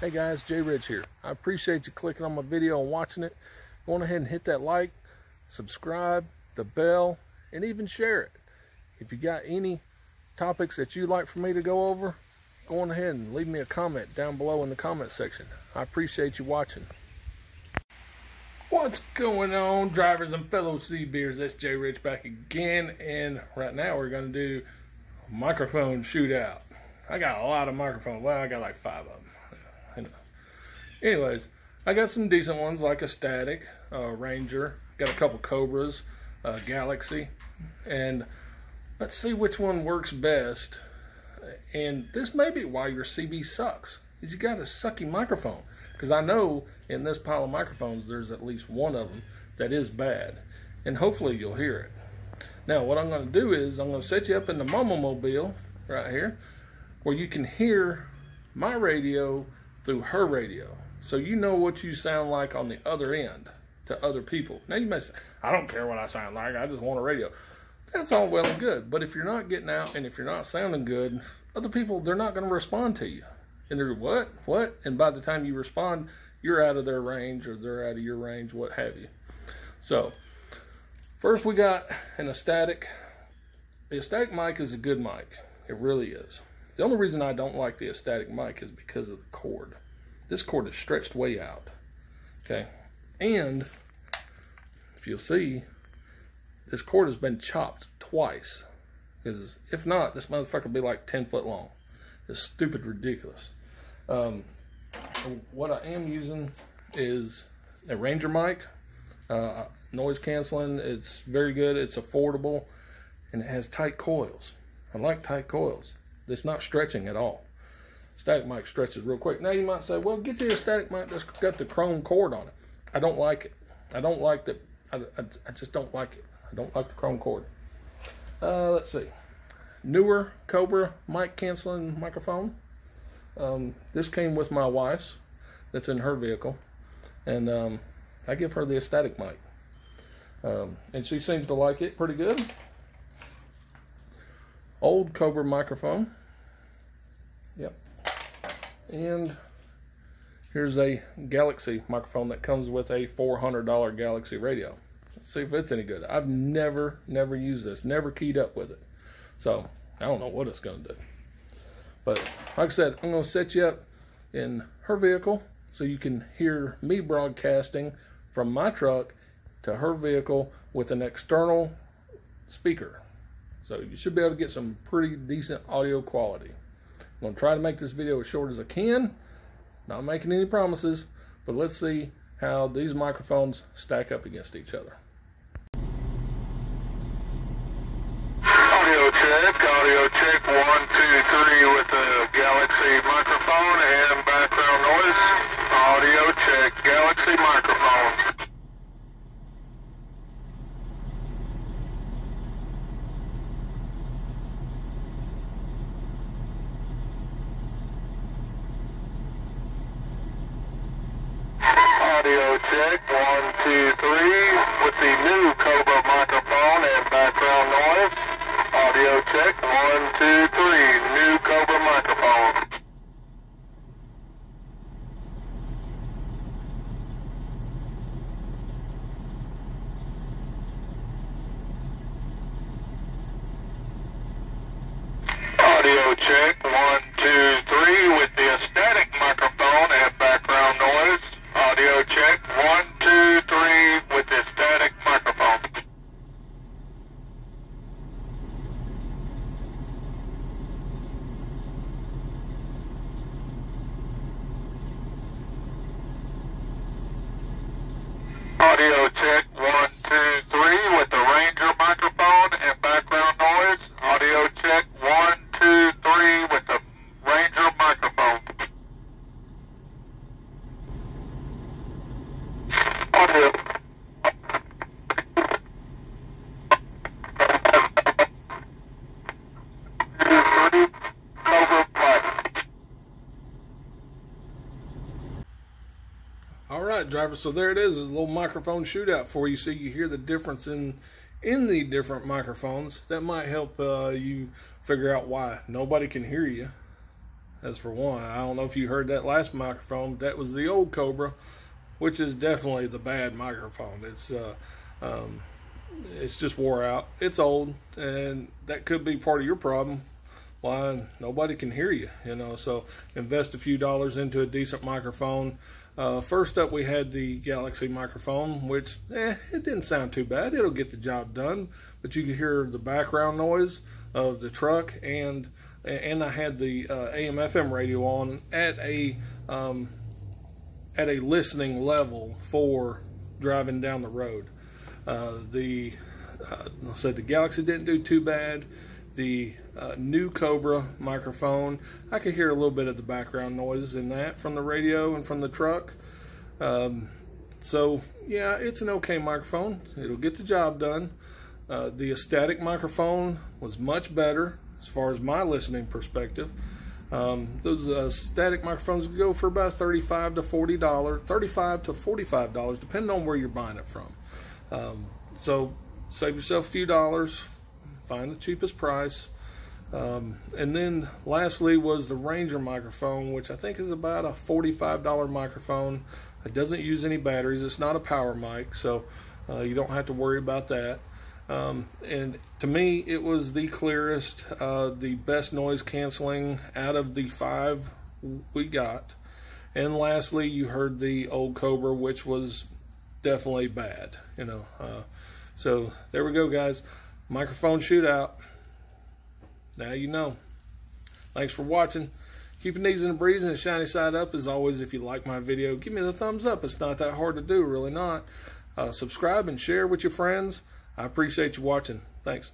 Hey guys, J Rich here. I appreciate you clicking on my video and watching it. Go on ahead and hit that like, subscribe, the bell, and even share it. If you got any topics that you'd like for me to go over, go on ahead and leave me a comment down below in the comment section. I appreciate you watching. What's going on, drivers and fellow CB'ers? That's J Rich back again, and right now we're going to do microphone shootout. I got a lot of microphones. Well, I got like five of them. Anyways, I got some decent ones like Astatic, uh, Ranger, got a couple Cobras, uh, Galaxy, and let's see which one works best. And this may be why your CB sucks, is you got a sucky microphone. Because I know in this pile of microphones, there's at least one of them that is bad. And hopefully you'll hear it. Now, what I'm going to do is I'm going to set you up in the Momo Mobile right here, where you can hear my radio through her radio. So you know what you sound like on the other end to other people. Now you may say, I don't care what I sound like, I just want a radio. That's all well and good. But if you're not getting out and if you're not sounding good, other people, they're not going to respond to you. And they're, what? What? And by the time you respond, you're out of their range or they're out of your range, what have you. So, first we got an Astatic. The Astatic mic is a good mic. It really is. The only reason I don't like the Astatic mic is because of the cord. This cord is stretched way out. Okay. And if you'll see, this cord has been chopped twice. Because if not, this motherfucker would be like 10 foot long. It's stupid ridiculous. Um, what I am using is a Ranger mic, uh, noise canceling. It's very good. It's affordable, and it has tight coils. I like tight coils. It's not stretching at all. Static mic stretches real quick. Now you might say, well, get you a static mic that's got the chrome cord on it. I don't like it. I don't like the. I, I, I just don't like it. I don't like the chrome cord. Uh, let's see. Newer Cobra mic canceling microphone. Um, this came with my wife's. That's in her vehicle, and um, I give her the static mic, um, and she seems to like it pretty good. Old Cobra microphone. Yep. And here's a Galaxy microphone that comes with a $400 Galaxy radio. Let's see if it's any good. I've never, never used this, never keyed up with it. So I don't know what it's going to do. But like I said, I'm going to set you up in her vehicle so you can hear me broadcasting from my truck to her vehicle with an external speaker. So you should be able to get some pretty decent audio quality. I'm going to try to make this video as short as I can. Not making any promises, but let's see how these microphones stack up against each other. Audio check, audio check, one, two, three with the Galaxy microphone and background noise. Audio check, Galaxy microphone. Audio check, one, two, three, with the new Cobra microphone and background noise. Audio check, one, two, three, new Cobra microphone. Audio check, one, two, three, with the static microphone and background noise. Audio check, one, two, three, with the static microphone. Audio check, one, two, three, with the Ranger microphone and background noise. Audio check, one, two, three, with the Ranger microphone. Audio. Three, Cobra Black. All right, driver. So there it is. There's a little microphone shootout for you, so you hear the difference in in the different microphones. That might help uh, you figure out why nobody can hear you. as for one. I don't know if you heard that last microphone. That was the old Cobra, which is definitely the bad microphone. It's uh, um, it's just wore out. It's old, and that could be part of your problem. Why nobody can hear you, you know? So invest a few dollars into a decent microphone. Uh, first up, we had the Galaxy microphone, which eh, it didn't sound too bad. It'll get the job done, but you can hear the background noise of the truck, and and I had the uh, AM/FM radio on at a um, at a listening level for driving down the road. Uh, the uh, I said the Galaxy didn't do too bad. The uh, new Cobra microphone, I could hear a little bit of the background noise in that from the radio and from the truck. Um, so yeah, it's an okay microphone. It'll get the job done. Uh, the static microphone was much better as far as my listening perspective. Um, those uh, static microphones go for about thirty-five to forty dollars, thirty-five to forty-five dollars, depending on where you're buying it from. Um, so save yourself a few dollars, find the cheapest price. Um, and then lastly was the Ranger microphone, which I think is about a $45 microphone. It doesn't use any batteries. It's not a power mic, so uh, you don't have to worry about that. Um, and to me, it was the clearest, uh, the best noise canceling out of the five we got. And lastly, you heard the old Cobra, which was definitely bad, you know. Uh, so there we go, guys. Microphone shootout. Now you know. Thanks for watching. Keeping these in the breeze and the shiny side up. As always, if you like my video, give me the thumbs up. It's not that hard to do, really not. Uh, subscribe and share with your friends. I appreciate you watching. Thanks.